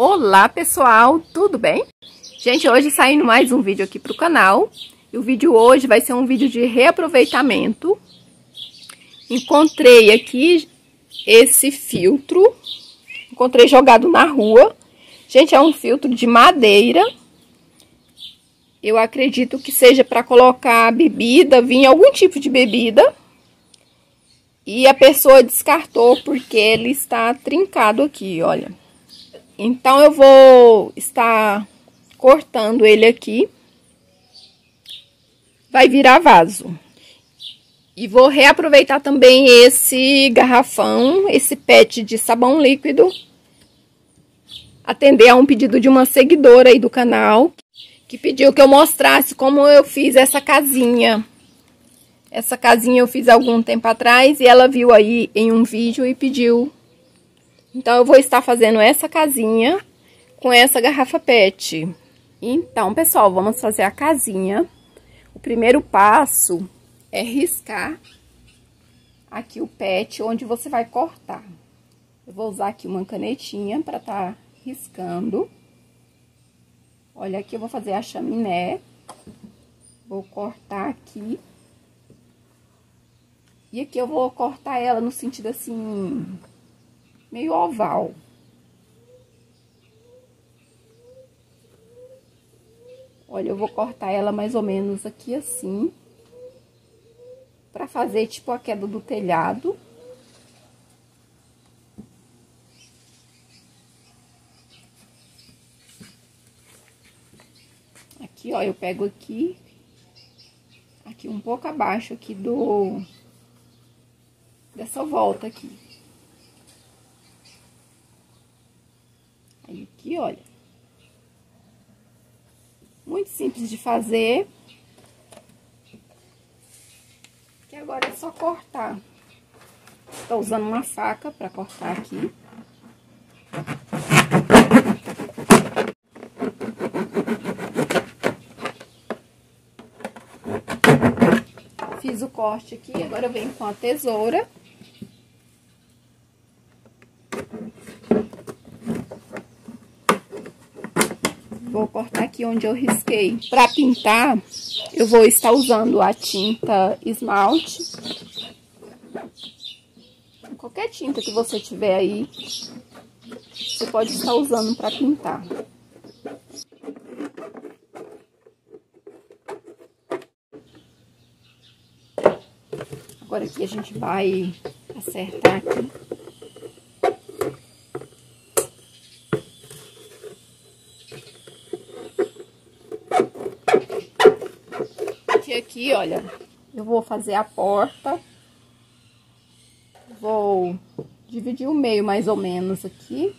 Olá pessoal, tudo bem? Gente, hoje saindo mais um vídeo aqui pro canal. E o vídeo hoje vai ser um vídeo de reaproveitamento. Encontrei aqui esse filtro. Encontrei jogado na rua. Gente, é um filtro de madeira. Eu acredito que seja para colocar bebida, vinho, algum tipo de bebida. E a pessoa descartou porque ele está trincado aqui, olha. Então, eu vou estar cortando ele aqui. Vai virar vaso. E vou reaproveitar também esse garrafão, esse pet de sabão líquido. Atender a um pedido de uma seguidora aí do canal, que pediu que eu mostrasse como eu fiz essa casinha. Essa casinha eu fiz algum tempo atrás e ela viu aí em um vídeo e pediu então, eu vou estar fazendo essa casinha com essa garrafa pet. Então, pessoal, vamos fazer a casinha. O primeiro passo é riscar aqui o pet onde você vai cortar. Eu vou usar aqui uma canetinha para estar tá riscando. Olha, aqui eu vou fazer a chaminé. Vou cortar aqui. E aqui eu vou cortar ela no sentido assim, meio oval. Olha, eu vou cortar ela mais ou menos aqui assim. Pra fazer tipo a queda do telhado. Aqui, ó, eu pego aqui. Aqui um pouco abaixo aqui do... Dessa volta aqui. Aí aqui, olha. Muito simples de fazer. Que agora é só cortar. Tô usando uma faca para cortar aqui. Fiz o corte aqui, agora eu venho com a tesoura. Vou cortar aqui onde eu risquei. Para pintar, eu vou estar usando a tinta esmalte. Qualquer tinta que você tiver aí, você pode estar usando para pintar. Agora aqui a gente vai acertar aqui. Aqui, olha, eu vou fazer a porta. Vou dividir o meio mais ou menos aqui.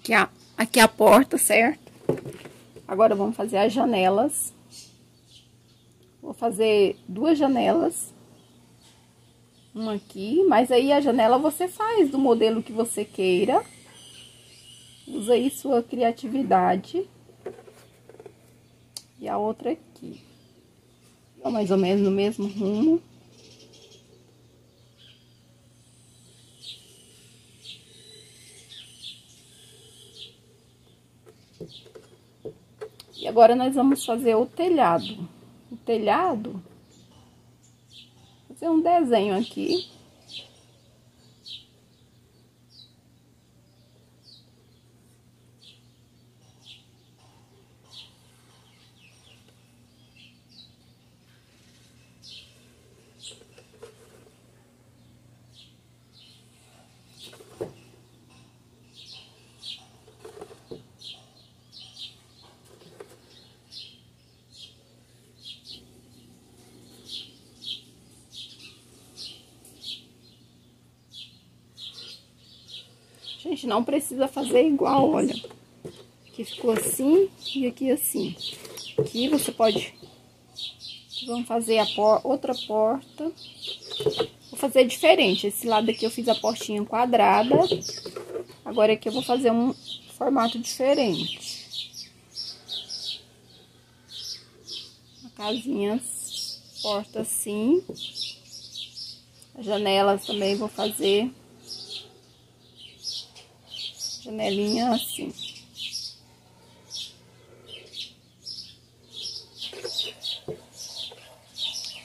Aqui a, aqui a porta, certo? Agora, vamos fazer as janelas. Fazer duas janelas. Uma aqui, mas aí a janela você faz do modelo que você queira. Usa aí sua criatividade. E a outra aqui. Ó, mais ou menos no mesmo rumo. E agora nós vamos fazer o telhado telhado, fazer um desenho aqui. Gente, não precisa fazer igual, olha. Aqui ficou assim e aqui assim. Aqui você pode... Vamos fazer a por... outra porta. Vou fazer diferente. Esse lado aqui eu fiz a portinha quadrada. Agora aqui eu vou fazer um formato diferente. A casinha, porta assim. As janelas também vou fazer. Janelinha assim.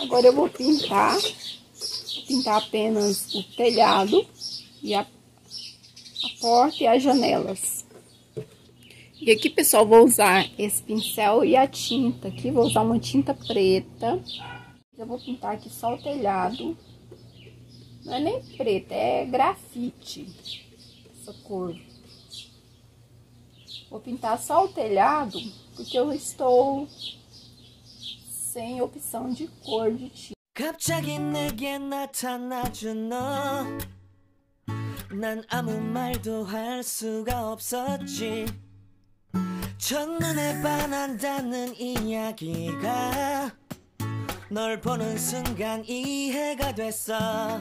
Agora eu vou pintar, vou pintar apenas o telhado e a, a porta e as janelas. E aqui, pessoal, vou usar esse pincel e a tinta aqui, vou usar uma tinta preta. Eu vou pintar aqui só o telhado. Não é nem preta, é grafite, essa cor. Vou pintar só o telhado, porque eu estou sem opção de cor de tinta. 난 아무 말도 할 수가 없었지. 첫눈에 반한다는 이야기가 널 보는 순간 이해가 됐어.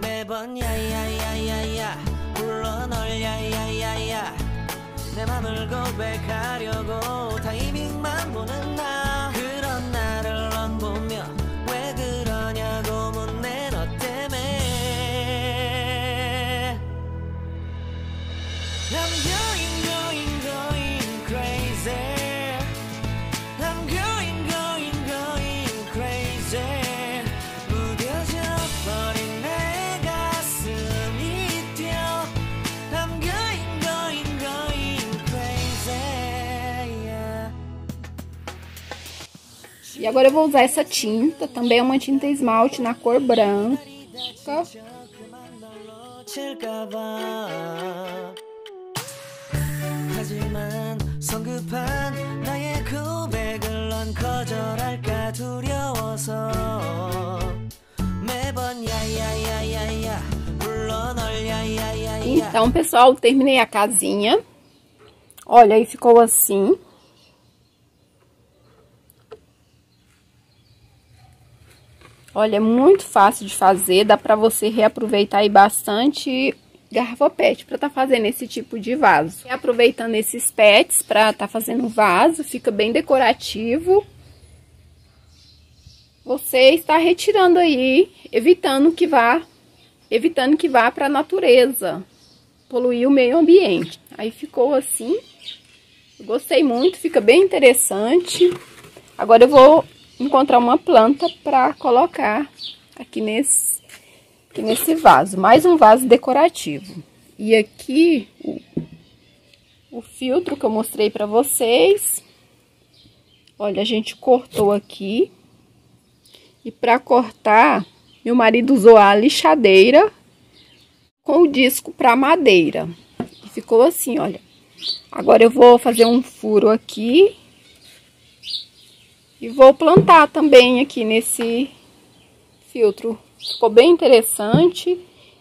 매번 야야야야야 불러 널 야야야야 내 맘을 고백하려고 타이밍만 보는 나 E agora eu vou usar essa tinta, também é uma tinta esmalte na cor branca. Então, pessoal, terminei a casinha. Olha, aí ficou assim. Olha, é muito fácil de fazer, dá pra você reaproveitar aí bastante garrafa pet para estar tá fazendo esse tipo de vaso. E aproveitando esses pets para estar tá fazendo vaso, fica bem decorativo. Você está retirando aí, evitando que vá, evitando que vá para a natureza, poluir o meio ambiente. Aí ficou assim. Gostei muito, fica bem interessante. Agora eu vou encontrar uma planta para colocar aqui nesse aqui nesse vaso. Mais um vaso decorativo. E aqui o, o filtro que eu mostrei para vocês. Olha, a gente cortou aqui. E para cortar, meu marido usou a lixadeira com o disco para madeira. E ficou assim, olha. Agora eu vou fazer um furo aqui. E vou plantar também aqui nesse filtro Ficou bem interessante.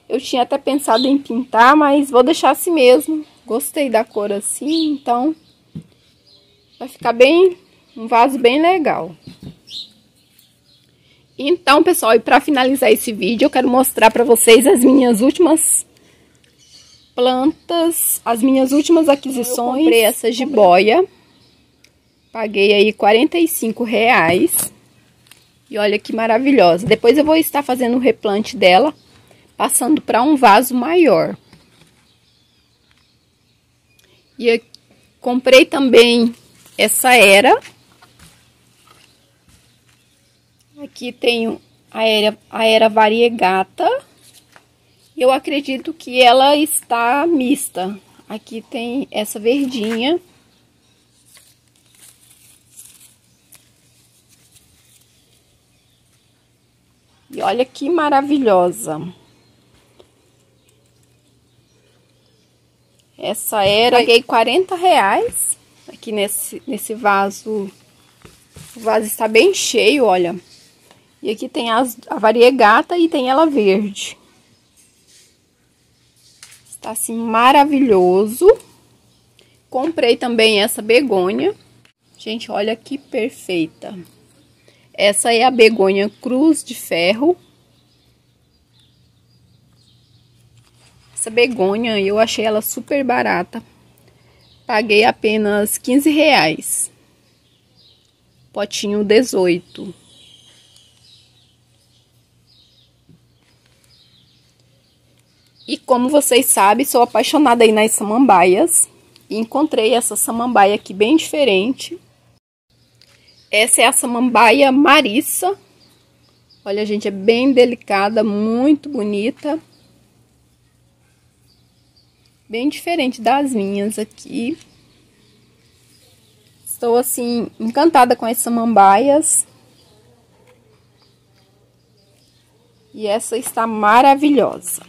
Eu tinha até pensado em pintar, mas vou deixar assim mesmo. Gostei da cor assim, então vai ficar bem, um vaso bem legal. Então, pessoal, e para finalizar esse vídeo, eu quero mostrar para vocês as minhas últimas plantas, as minhas últimas aquisições. Eu comprei essa jiboia, paguei aí 45 reais. E olha que maravilhosa. Depois eu vou estar fazendo o replante dela, passando para um vaso maior. E eu comprei também essa era. Aqui tem a era, a era variegata. Eu acredito que ela está mista. Aqui tem essa verdinha Olha que maravilhosa. Essa era, paguei 40 reais aqui nesse, nesse vaso. O vaso está bem cheio, olha. E aqui tem as, a variegata e tem ela verde. Está assim maravilhoso. Comprei também essa begônia. Gente, olha que perfeita. Essa é a begonha cruz de ferro. essa begonha, eu achei ela super barata. Paguei apenas 15 reais. Potinho 18. E como vocês sabem, sou apaixonada aí nas samambaias. Encontrei essa samambaia aqui bem diferente. Essa é a samambaia Marissa. Olha, gente, é bem delicada, muito bonita. Bem diferente das minhas aqui. Estou, assim, encantada com as samambaias. E essa está maravilhosa.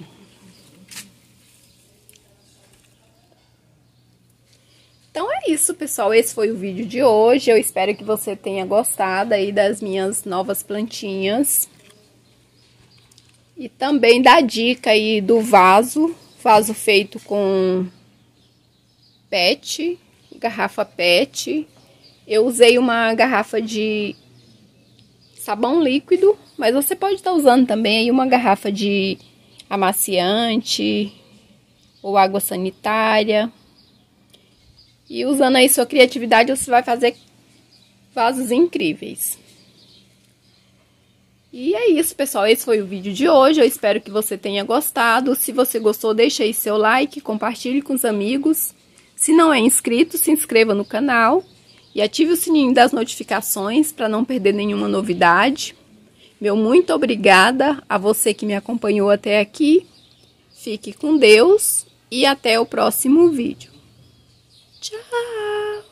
Então é isso, pessoal. Esse foi o vídeo de hoje. Eu espero que você tenha gostado aí das minhas novas plantinhas. E também da dica aí do vaso. Vaso feito com PET, garrafa PET. Eu usei uma garrafa de sabão líquido, mas você pode estar usando também aí uma garrafa de amaciante ou água sanitária. E usando aí sua criatividade, você vai fazer vasos incríveis. E é isso, pessoal. Esse foi o vídeo de hoje. Eu espero que você tenha gostado. Se você gostou, deixe aí seu like, compartilhe com os amigos. Se não é inscrito, se inscreva no canal e ative o sininho das notificações para não perder nenhuma novidade. Meu muito obrigada a você que me acompanhou até aqui. Fique com Deus e até o próximo vídeo. Ciao.